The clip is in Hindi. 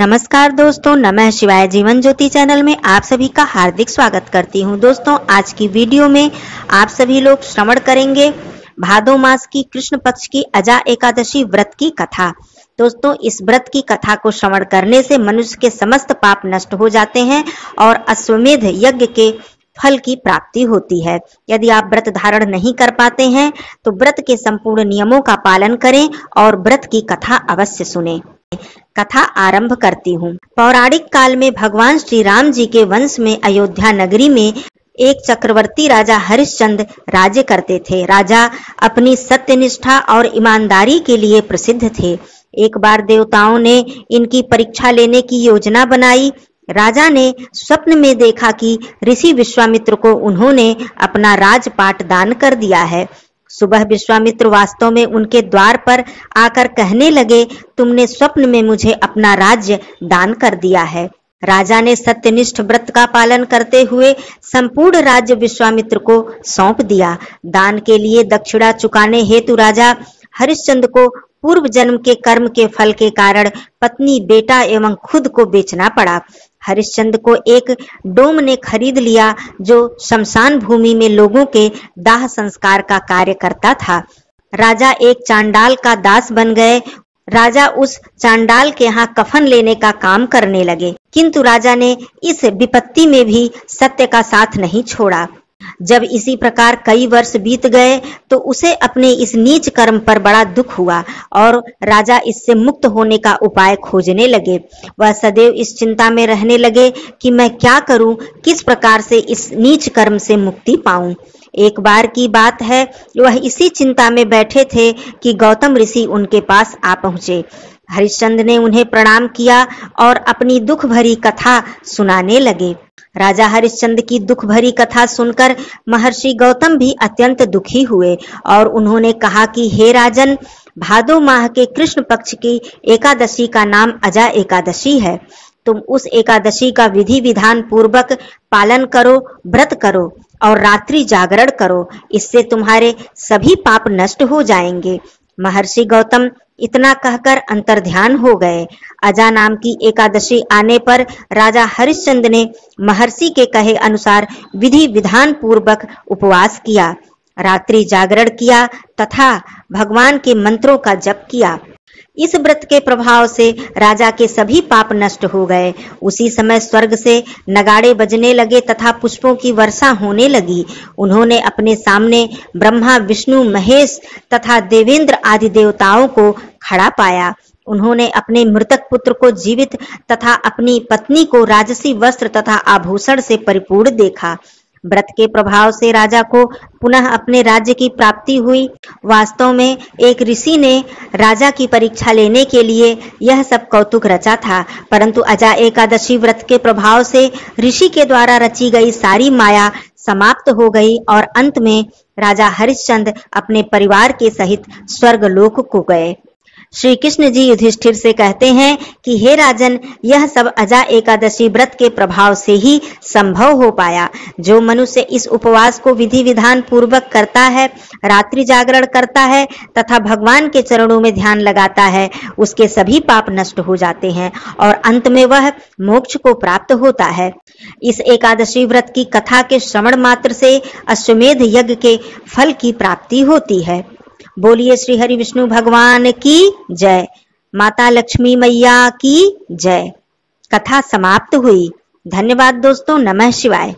नमस्कार दोस्तों नमः शिवाय जीवन ज्योति चैनल में आप सभी का हार्दिक स्वागत करती हूँ। दोस्तों, आज की वीडियो में आप सभी लोग श्रवण करेंगे भादो मास की कृष्ण पक्ष की अजा एकादशी व्रत की कथा। दोस्तों, इस व्रत की कथा को श्रवण करने से मनुष्य के समस्त पाप नष्ट हो जाते हैं और अश्वमेध यज्ञ के फल की प्राप्ति होती है। यदि आप व्रत धारण नहीं कर पाते हैं तो व्रत के संपूर्ण नियमों का पालन करें और व्रत की कथा अवश्य सुने। कथा आरंभ करती हूँ। पौराणिक काल में भगवान श्री राम जी के वंश में अयोध्या नगरी में एक चक्रवर्ती राजा हरिश्चंद्र राज्य करते थे। राजा अपनी सत्यनिष्ठा और ईमानदारी के लिए प्रसिद्ध थे। एक बार देवताओं ने इनकी परीक्षा लेने की योजना बनाई। राजा ने स्वप्न में देखा कि ऋषि विश्वामित्र को उन्होंने अपना राजपाट दान कर दिया है। सुबह विश्वामित्र वास्तव में उनके द्वार पर आकर कहने लगे, तुमने स्वप्न में मुझे अपना राज्य दान कर दिया है। राजा ने सत्यनिष्ठ व्रत का पालन करते हुए संपूर्ण राज्य विश्वामित्र को सौंप दिया। दान के लिए दक्षिणा चुकाने हेतु राजा हरिश्चंद्र को पूर्व जन्म के कर्म के फल के कारण पत्नी, बेटा एवं खुद को बेचना पड़ा। हरिश्चंद्र को एक डोम ने खरीद लिया, जो शमशान भूमि में लोगों के दाह संस्कार का कार्य करता था। राजा एक चांडाल का दास बन गए। राजा उस चांडाल के यहाँ कफन लेने का काम करने लगे, किंतु राजा ने इस विपत्ति में भी सत्य का साथ नहीं छोड़ा। जब इसी प्रकार कई वर्ष बीत गए तो उसे अपने इस नीच कर्म पर बड़ा दुख हुआ और राजा इससे मुक्त होने का उपाय खोजने लगे। वह सदैव इस चिंता में रहने लगे कि मैं क्या करूँ, किस प्रकार से इस नीच कर्म से मुक्ति पाऊँ। एक बार की बात है, वह इसी चिंता में बैठे थे कि गौतम ऋषि उनके पास आ पहुँचे। हरिश्चंद्र ने उन्हें प्रणाम किया और अपनी दुख भरी कथा सुनाने लगे। राजा हरिश्चंद्र की दुख भरी कथा सुनकर महर्षि गौतम भी अत्यंत दुखी हुए और उन्होंने कहा कि, हे राजन, भादो माह के कृष्ण पक्ष की एकादशी का नाम अजा एकादशी है। तुम उस एकादशी का विधि विधान पूर्वक पालन करो, व्रत करो और रात्रि जागरण करो। इससे तुम्हारे सभी पाप नष्ट हो जाएँगे। महर्षि गौतम इतना कहकर अंतर ध्यान हो गए। अजा नाम की एकादशी आने पर राजा हरिश्चंद्र ने महर्षि के कहे अनुसार विधि विधान पूर्वक उपवास किया, रात्रि जागरण किया तथा भगवान के मंत्रों का जप किया। इस व्रत के प्रभाव से राजा के सभी पाप नष्ट हो गए। उसी समय स्वर्ग से नगाड़े बजने लगे तथा पुष्पों की वर्षा होने लगी। उन्होंने अपने सामने ब्रह्मा, विष्णु, महेश तथा देवेंद्र आदि देवताओं को खड़ा पाया। उन्होंने अपने मृतक पुत्र को जीवित तथा अपनी पत्नी को राजसी वस्त्र तथा आभूषण से परिपूर्ण देखा। व्रत के प्रभाव से राजा को पुनः अपने राज्य की प्राप्ति हुई। वास्तव में एक ऋषि ने राजा की परीक्षा लेने के लिए यह सब कौतुक रचा था, परंतु अजा एकादशी व्रत के प्रभाव से ऋषि के द्वारा रची गई सारी माया समाप्त हो गई और अंत में राजा हरिश्चंद्र अपने परिवार के सहित स्वर्ग लोक को गए। श्री कृष्ण जी युधिष्ठिर से कहते हैं कि, हे राजन, यह सब अजा एकादशी व्रत के प्रभाव से ही संभव हो पाया। जो मनुष्य इस उपवास को विधि विधान पूर्वक करता है, रात्रि जागरण करता है, तथा भगवान के चरणों में ध्यान लगाता है, उसके सभी पाप नष्ट हो जाते हैं, और अंत में वह मोक्ष को प्राप्त होता है। इस एकादशी व्रत की कथा के श्रवण मात्र से अश्वमेध यज्ञ के फल की प्राप्ति होती है। बोलिए श्री हरि विष्णु भगवान की जय। माता लक्ष्मी मैया की जय। कथा समाप्त हुई। धन्यवाद दोस्तों, नमः शिवाय।